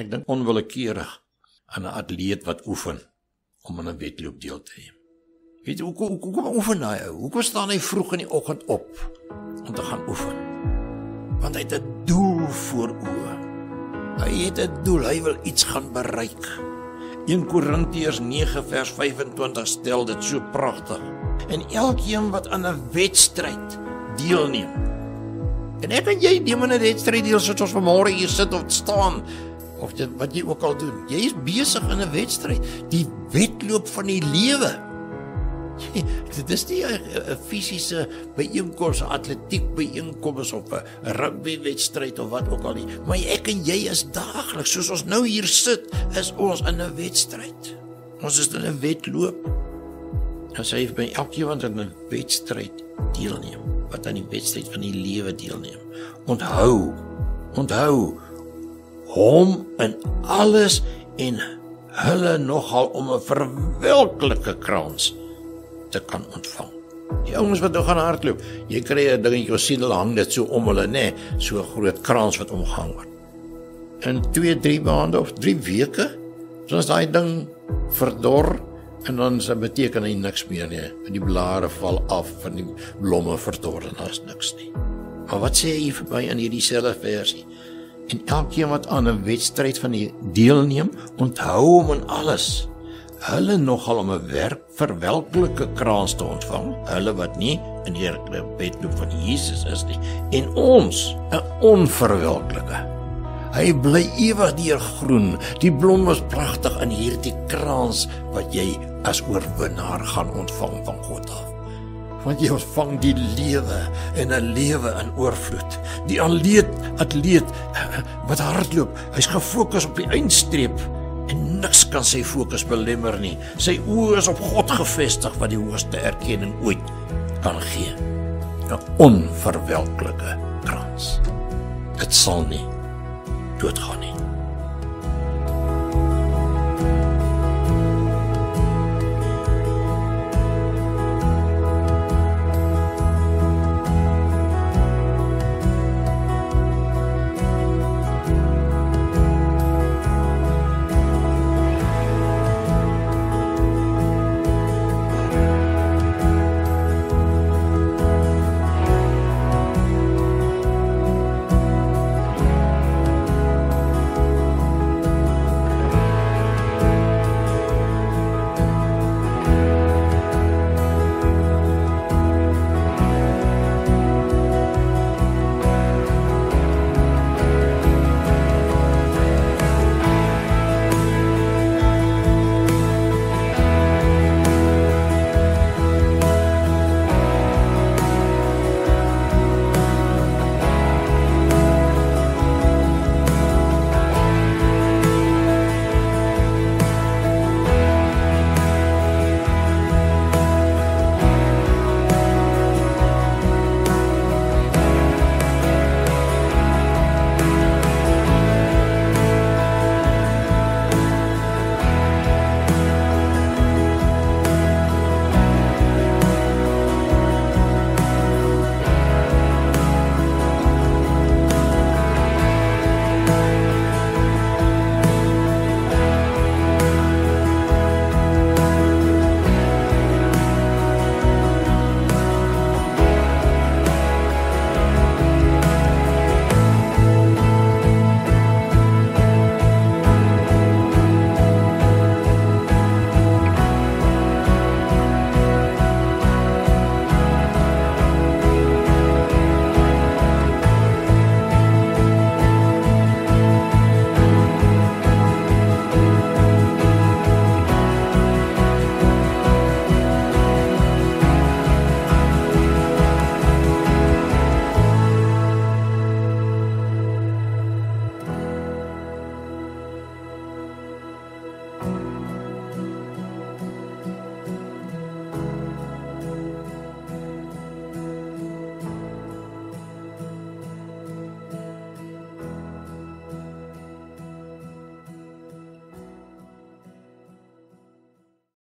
Ek dink onwillekeurig aan 'n atleet wat oefen om aan 'n wedloop deel te neem. Weet jy hoe hoe hoe kom oefen hy? Hoekom staan hy vroeg in die oggend op om te gaan oefen? Want hy het 'n doel voor oë. Hy het 'n doel, hy wil iets gaan bereik. 1 Korintiërs 9 vers 25 stel dit so pragtig. En elkeen wat aan 'n wedstryd deelneem. En ek en jy neem aan 'n wedstryd deel soos ons vanmôre hier sit of staan of dit, wat jy ook al doen. Jy is besig in 'n wedstryd, die wedloop van die lewe. Dit is nie 'n fisiese byeenkoms, atletiek byeenkoms of 'n rugby wedstryd of wat ook al nie, maar ek en jy is daagliks soos ons nou hier sit, is ons in 'n wedstryd. Ons is in 'n wedloop. Ons sê by elkeen wat in 'n wedstryd deelneem, wat aan die wedstryd van die lewe deelneem. Onthou, onthou hom in alles en hulle nogal om 'n verwelklike krans te kan ontvang. Die ouens wat nou gaan hardloop, jy kry 'n dingetjie wat sien hulle hang dit so om hulle nê, so 'n groot krans wat omgehang word. In 2, 3 maande of 3 weke, soos daai ding verdor en dan se beteken hy niks meer nie. Die blare val af van die blomme verdor en daar's niks nie. Maar wat sê hy verby in hierdie selfde versie? En elkeen wat aan 'n wedstryd van die deelneem, onthou hom in alles hulle nogal om 'n werk verwelklike kraans te ontvang, hulle wat nie in die bedloop van Jesus is nie, en ons 'n onverwelklike. Hy bly ewig deur groen. Die blom is pragtig in hierdie kraans wat jy as oorwinnaar gaan ontvang van God af. Want jy ontvang die lewe en 'n lewe in oorvloed. Die atleet, atleet wat hardloop, hy's gefokus op die eindstreep en niks kan sy fokus belemmer nie. Sy oë is op God gefestig wat die hoogste erkenning ooit kan gee. 'n Onverwelklike krans. Dit sal nie doodgaan nie.